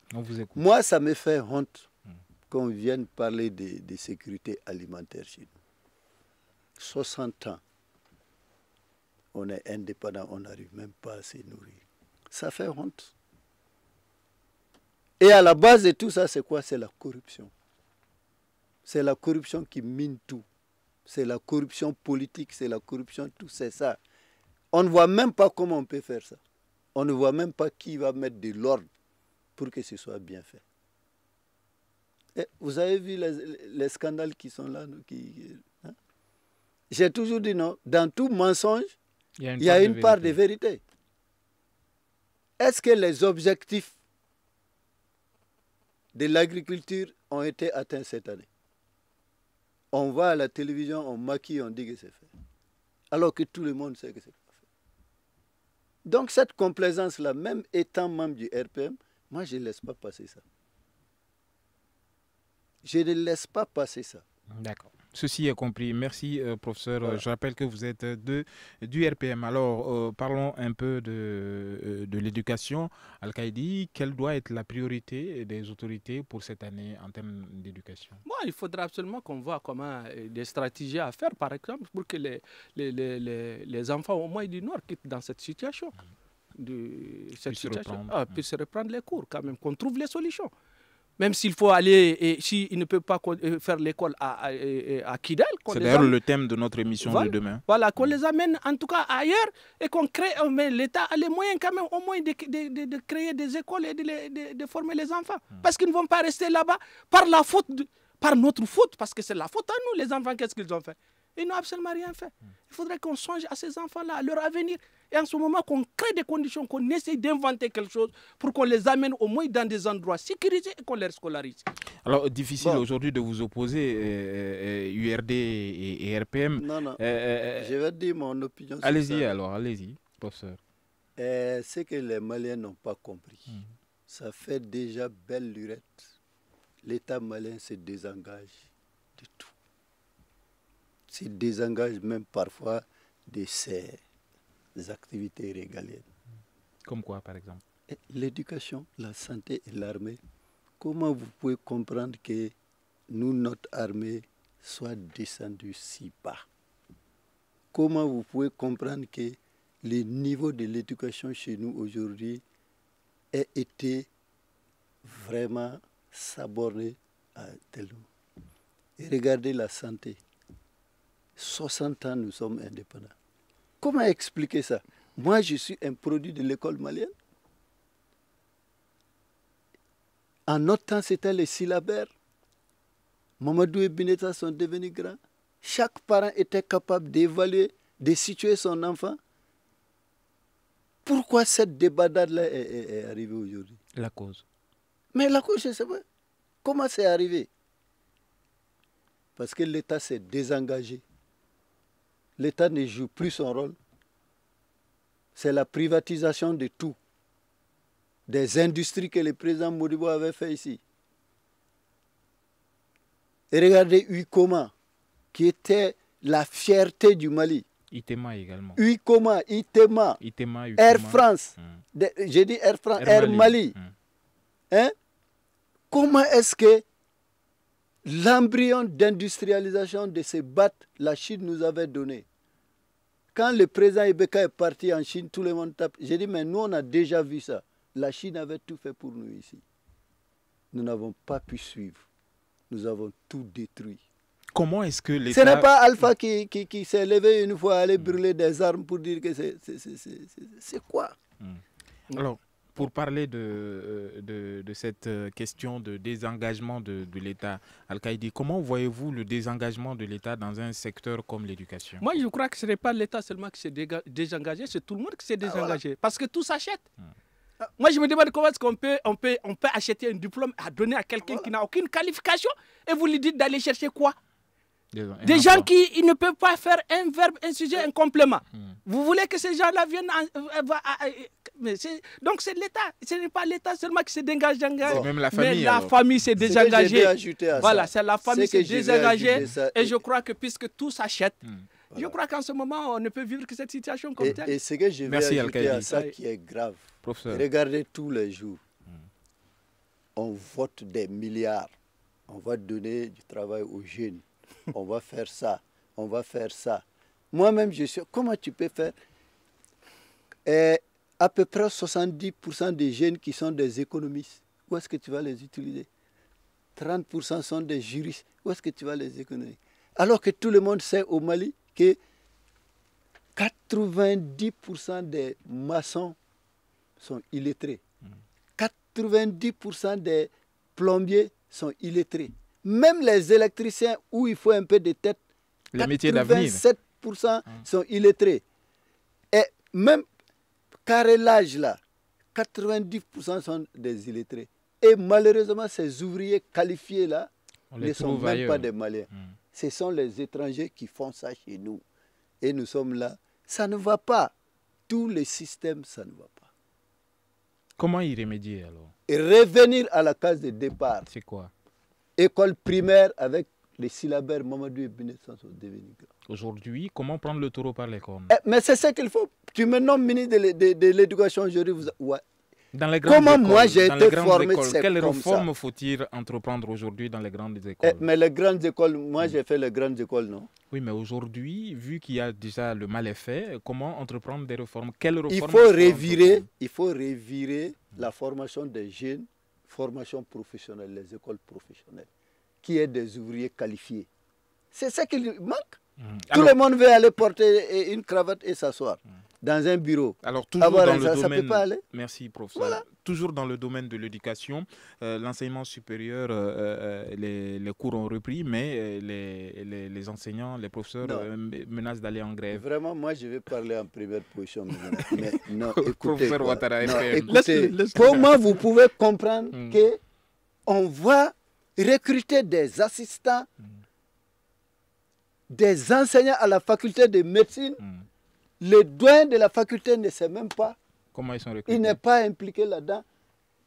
Moi, ça me fait honte hmm. qu'on vienne parler de, de sécurité alimentaire chez nous. 60 ans, on est indépendant, on n'arrive même pas à se nourrir. Ça fait honte. Et à la base de tout ça, c'est quoi? C'est la corruption. C'est la corruption qui mine tout. C'est la corruption politique, c'est la corruption, tout c'est ça. On ne voit même pas comment on peut faire ça. On ne voit même pas qui va mettre de l'ordre pour que ce soit bien fait. Et vous avez vu les, scandales qui sont là qui, hein? J'ai toujours dit non, dans tout mensonge, il y a une, part, de vérité. Est-ce que les objectifs de l'agriculture ont été atteints cette année. On va à la télévision, on maquille, on dit que c'est fait. Alors que tout le monde sait que c'est pas fait. Donc cette complaisance-là, même étant membre du RPM, moi je ne laisse pas passer ça. Je ne laisse pas passer ça.
D'accord. Ceci est compris. Merci, euh, professeur. Je rappelle que vous êtes de, du RPM. Alors, euh, parlons un peu de, euh, de l'éducation. Al-Qaïdi, quelle doit être la priorité des autorités pour cette année en termes d'éducation?
Moi, Il faudra absolument qu'on voit comment des stratégies à faire, par exemple, pour que les, les, les, les enfants au moins du Nord quittent dans cette situation. De cette situation. Ah, puissent reprendre les cours, quand même, qu'on trouve les solutions. Même s'il faut aller, et s'il ne peut pas euh, faire l'école à, à, Kidal.
C'est d'ailleurs le thème de notre émission de demain.
Voilà, qu'on les amène en tout cas ailleurs et qu'on crée, euh, mais l'État a les moyens quand même au moins de, de, de, créer des écoles et de, former les enfants. Hmm. Parce qu'ils ne vont pas rester là-bas par la faute, par notre faute, parce que c'est la faute à nous, les enfants, qu'est-ce qu'ils ont fait? Ils n'ont absolument rien fait. Il faudrait qu'on songe à ces enfants-là, à leur avenir. Et en ce moment, qu'on crée des conditions, qu'on essaie d'inventer quelque chose pour qu'on les amène au moins dans des endroits sécurisés et qu'on les scolarise.
Alors, difficile aujourd'hui de vous opposer, URD euh, euh, et, RPM.
Non, non. Euh, je vais dire mon opinion.
Allez-y alors, allez-y, professeur.
ce que les Maliens n'ont pas compris, hmm. ça fait déjà belle lurette. L'État malien se désengage de tout. Se désengage même parfois de ses activités régaliennes.
Comme quoi, par exemple?
L'éducation, la santé et l'armée. Comment vous pouvez comprendre que nous, notre armée, soit descendue si bas? Comment vous pouvez comprendre que le niveau de l'éducation chez nous aujourd'hui ait été vraiment saborné à tel Et regardez la santé. 60 ans, nous sommes indépendants. Comment expliquer ça? Moi, je suis un produit de l'école malienne. En notre temps, c'était les syllabaires. Mamadou et Bineta sont devenus grands. Chaque parent était capable d'évaluer, de situer son enfant. Pourquoi cette débandade-là est, est arrivée aujourd'hui?
La cause.
Mais la cause, je ne sais pas. Comment c'est arrivé? Parce que l'État s'est désengagé. L'État ne joue plus son rôle. C'est la privatisation de tout. Des industries que le président Modibo avait fait ici. Et regardez Uikoma, qui était la fierté du Mali.
Itema également.
Uikoma, Itema,
Itema,
Air. France.
Hmm.
J'ai dit Air France,
Air
Air,
Mali.
Mali.
Hmm.
Hein? Comment est-ce que l'embryon d'industrialisation de ces battes, la Chine nous avait donné Quand le président Ibeka est parti en Chine, tout le monde tape. J'ai dit, mais nous, on a déjà vu ça. La Chine avait tout fait pour nous ici. Nous n'avons pas pu suivre. Nous avons tout détruit.
Comment est-ce que
Ce
l'État...
n'est pas Alpha qui, qui, qui s'est levé une fois aller brûler des armes pour dire que c'est- quoi?
Alors, pour parler de, euh, de, de cette euh, question de désengagement de, de l'État, Al-Qaïdi, comment voyez-vous le désengagement de l'État dans un secteur comme l'éducation?
Moi, je crois que ce n'est pas l'État seulement qui s'est désengagé, c'est tout le monde qui s'est désengagé. Parce que tout s'achète. Ah, Moi, je me demande comment est-ce qu'on peut, on peut, on peut acheter un diplôme à donner à quelqu'un qui n'a aucune qualification et vous lui dites d'aller chercher quoi?
Des,
gens qui ils ne peuvent pas faire un verbe, un sujet, un complément. Vous voulez que ces gens-là viennent. Mais donc c'est l'État. Ce n'est pas l'État seulement qui s'est désengagé.
C'est même la
Mais
famille,
la
alors.
famille s'est désengagée. Voilà, c'est la famille
c'est
s'est désengagée. Et
et-
je crois que puisque tout s'achète, je crois qu'en ce moment, on ne peut vivre que cette situation comme
Et,
telle.
et ce que je vais
Merci,
ajouter à
Al-Qaïdi.
ça qui est grave,
Professeur.
regardez tous les jours, on vote des milliards, on va donner du travail aux jeunes, on va faire ça, on va faire ça. Moi-même, je suis... Comment tu peux faire? Et À peu près 70% des jeunes qui sont des économistes, où est-ce que tu vas les utiliser? 30% sont des juristes, où est-ce que tu vas les économiser? Alors que tout le monde sait au Mali que 90% des maçons sont illettrés. 90% des plombiers sont illettrés. Même les électriciens où il faut un peu de tête,
Les métiers d'avenir.
87% sont illettrés. Et même carrelage là, 90% sont des illettrés. Et malheureusement, ces ouvriers qualifiés là
On les
ne sont même
ailleurs.
pas des Maliens. Ce sont les étrangers qui font ça chez nous. Et nous sommes là. Ça ne va pas. Tout le système, ça ne va pas.
Comment y remédier alors?
Et revenir à la case de départ.
C'est quoi?
École primaire avec les syllabaires Mamadou et sont devenus grands.
Aujourd'hui, comment prendre le taureau par les cornes?
Eh, mais c'est ça qu'il faut. Tu me nommes ministre de, l'é- de- de l'éducation aujourd'hui. vous- ouais.
Dans les grandes
Comment
écoles,
moi j'ai été formé,
réformes faut-il entreprendre aujourd'hui dans les grandes
Eh,
écoles?
mais les grandes écoles, moi j'ai fait les grandes écoles, non?
Oui, mais aujourd'hui, vu qu'il y a déjà le mal est fait, comment entreprendre des réformes? Quelles réformes
Il faut revirer, il faut revirer la formation des jeunes, formation professionnelle, les écoles professionnelles, qui est des ouvriers qualifiés. C'est ça qu'il manque. Tout
Alors-
le monde veut aller porter une cravate et s'asseoir dans un bureau.
Alors, toujours
Avoir
dans
un-
le
ça, ça
domaine...
peut pas aller.
Merci, professeur. Toujours dans le domaine de l'éducation, euh, l'enseignement supérieur, euh, euh, les, les cours ont repris, mais les, les, les enseignants, les professeurs euh, menacent d'aller en grève.
Vraiment, moi, je vais parler en première position. Mais non, écoutez, Non, écoutez, comment vous pouvez comprendre
Mm.
que on va recruter des assistants, des enseignants à la faculté de médecine.
Mm.
Le doyen de la faculté ne sait même pas.
Comment ils sont
Il
recrutés
n'est pas impliqué là-dedans.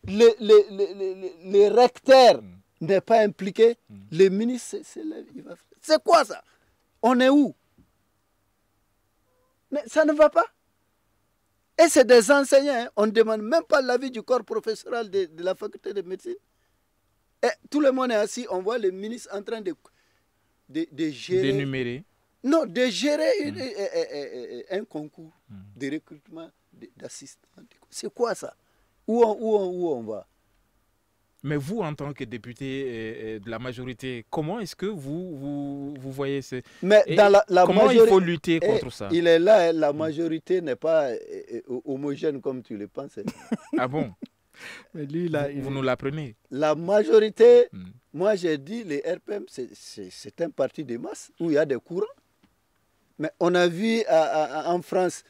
Les, les, les, les- les- les recteurs n'est pas impliqué, le ministre, le- il va c'est quoi ça? On est où? Mais ça ne va pas. Et c'est des enseignants, hein. on ne demande même pas l'avis du corps professoral de, de la faculté de médecine. Et tout le monde est assis, on voit le ministre en train de, de, de gérer.
D'énumérer.
Non, de gérer une- eh, eh, eh, eh, un concours de recrutement d'assistants. C'est quoi ça? Où on, où, on, où on va?
Mais vous, en tant que député de la majorité, comment est-ce que vous, vous, vous voyez ce...
Mais
Et
dans la, la
comment il faut lutter
Eh,
contre ça?
Il est là, la majorité n'est pas eh, eh, homogène comme tu le penses.
Ah bon?
Mais lui, là,
Vous,
il
vous
est-
nous l'apprenez
La majorité,
Hmm.
moi j'ai dit, les RPM, c'est- un parti de masse où il y a des courants. Mais on a vu à- à- à- en France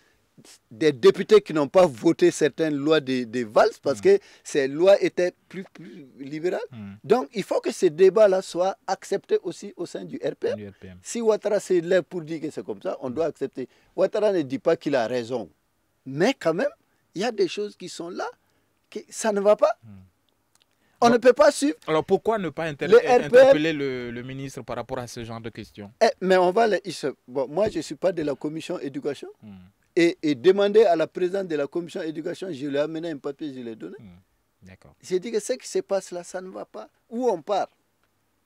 des députés qui n'ont pas voté certaines lois de, de Valls parce que ces lois étaient plus, plus libérales.
Hmm.
Donc il faut que ce débat-là soit accepté aussi au sein du RPM.
du RPM.
Si Ouattara se lève pour dire que c'est comme ça, on doit accepter. Ouattara ne dit pas qu'il a raison. Mais quand même, il y a des choses qui sont là, ça ne va pas. On
Bon.
ne peut pas suivre.
Alors pourquoi ne pas inter-
Le RPM
interpeller le, le ministre par rapport à ce genre de questions?
Eh, mais on va les- bon, moi, je ne suis pas de la commission éducation.
Hmm.
Et, et demander à la présidente de la commission éducation, je lui ai amené un papier, je l'ai donné.
D'accord.
J'ai dit que ce qui se passe là, ça ne va pas. Où on part?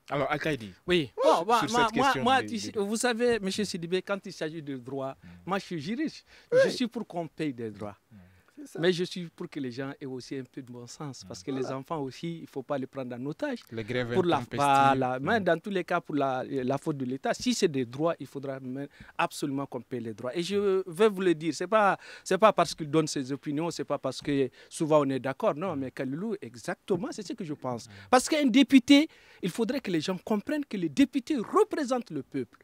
Alors, Al-Qaïdi,
Oui. Bon, moi,
sur
moi,
cette
moi-
question
moi,
des-
tu sais,
des-
vous savez, M. Sidibé, quand il s'agit de droit, moi je suis juriste. Je suis pour qu'on paye des droits. Mais je suis pour que les gens aient aussi un peu de bon sens. Parce que les enfants aussi, il ne faut pas les prendre en otage.
les grèves
Pour la, voilà. Mais dans tous les cas, pour la, la faute de l'État, si c'est des droits, il faudra absolument qu'on paye les droits. Et je vais vous le dire, ce n'est pas, c'est pas parce qu'il donne ses opinions, ce n'est pas parce que souvent on est d'accord. Non, mais Kalilou, exactement, c'est ce que je pense. Parce qu'un député, il faudrait que les gens comprennent que le député représente le peuple.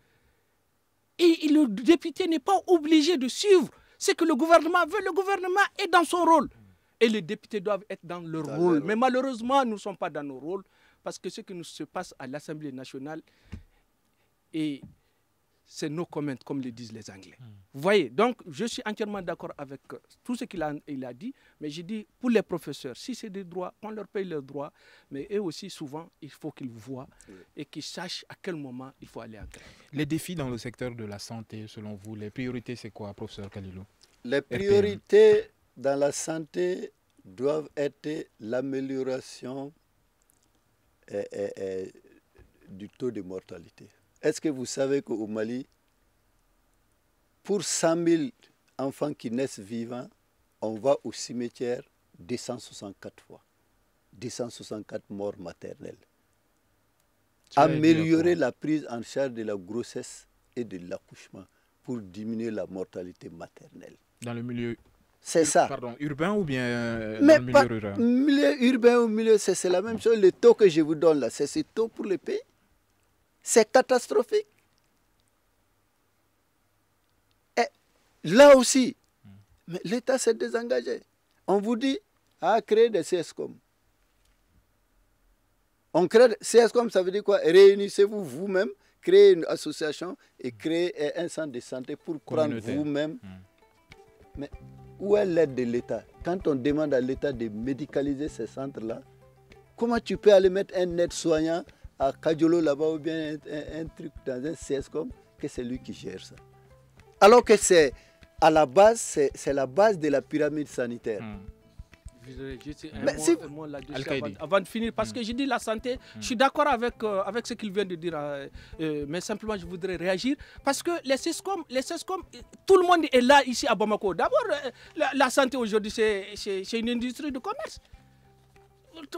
Et le député n'est pas obligé de suivre ce que le gouvernement veut. Le gouvernement est dans son rôle. Et les députés doivent être dans leur
Dans
rôle. Mais malheureusement, nous ne sommes pas dans nos rôles parce que ce qui nous se passe à l'Assemblée nationale, et c'est no comment, comme le disent les Anglais. Vous voyez, donc je suis entièrement d'accord avec euh, tout ce qu'il a, il a dit, mais j'ai dit pour les professeurs, si c'est des droits, on leur paye leurs droits, mais eux aussi, souvent, il faut qu'ils voient et qu'ils sachent à quel moment il faut aller en grève.
Les défis dans le secteur de la santé, selon vous, les priorités, c'est quoi, professeur Kalilou?
Les priorités dans la santé doivent être l'amélioration du taux de mortalité. Est-ce que vous savez qu'au Mali, pour 100 000 enfants qui naissent vivants, on va au cimetière 264 fois. 264 morts maternelles. Améliorer la prise en charge de la grossesse et de l'accouchement pour diminuer la mortalité maternelle.
Dans le milieu
C'est ça.
pardon, urbain ou bien euh,
Mais
dans le
pas
milieu rural?
milieu urbain ou milieu, c'est c'est la même chose. Le taux que je vous donne là, c'est ce taux pour le pays. C'est catastrophique. Et là aussi, l'État s'est désengagé. On vous dit à créer des CSCOM. On crée des CSCOM, ça veut dire quoi? Réunissez-vous vous-même, créez une association et créez un centre de santé pour prendre vous-même. Mais où est l'aide de l'État? Quand on demande à l'État de médicaliser ces centres-là, comment tu peux aller mettre un aide-soignant à Kajolo là-bas ou bien un, un- un truc dans un CSCOM que c'est lui qui gère ça Alors que c'est à la base, c'est c'est la base de la pyramide sanitaire.
Hmm.
Désolé, juste un
Mais
mot-
si-
un mot avant, avant de finir, parce que j'ai dit la santé, je suis d'accord avec, euh, avec ce qu'il vient de dire, euh, euh, mais simplement je voudrais réagir, parce que les CESCOM, les CESCOM, tout le monde est là ici à Bamako. D'abord, euh, la, la santé aujourd'hui, c'est une industrie de commerce.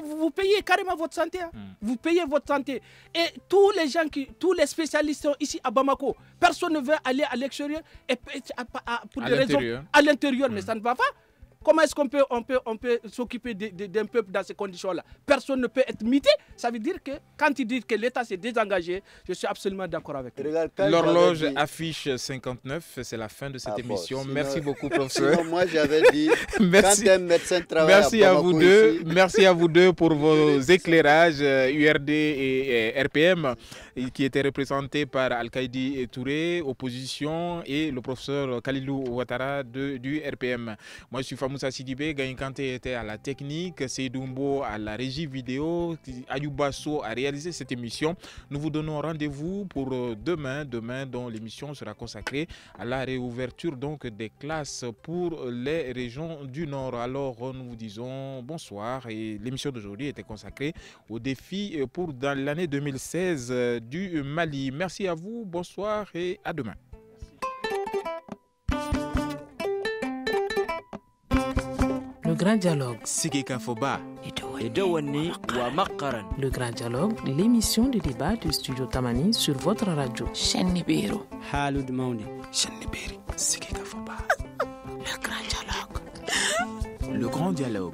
Vous payez carrément votre santé. hein. Vous payez votre santé. Et tous les gens, qui, tous les spécialistes sont ici à Bamako. Personne ne veut aller à l'extérieur et, et- à- à- pour
À
des raisons à l'intérieur, mais ça ne va pas. Comment est-ce qu'on peut, on peut, on peut s'occuper d'un peuple dans ces conditions-là? Personne ne peut être mité. Ça veut dire que quand il dit que l'État s'est désengagé, je suis absolument d'accord avec
quand
L'horloge
dit-
affiche 59, c'est la fin de cette
Ah bon,
émission.
sinon-
Merci beaucoup, professeur.
Sinon, moi j'avais dit,
Merci.
quand un médecin travaille
Merci à vous deux.
ici,
Merci à vous deux pour vos éclairages euh, URD et, et RPM. Qui était représenté par Al-Qaïdi Touré, opposition, et le professeur Kalilou Ouattara du RPM. Moi, je suis Famoussa Sidibé, Kanté était à la technique, Seydumbo à la régie vidéo, Ayoubasso a réalisé cette émission. Nous vous donnons rendez-vous pour demain, demain dont l'émission sera consacrée à la réouverture donc des classes pour les régions du Nord. Alors, nous vous disons bonsoir et l'émission d'aujourd'hui était consacrée aux défis pour dans l'année 2016 du Mali. Merci à vous, bonsoir et à demain.
Le grand dialogue. Le grand dialogue, l'émission de débat du studio Tamani sur votre radio.
Le grand dialogue.
Le grand dialogue.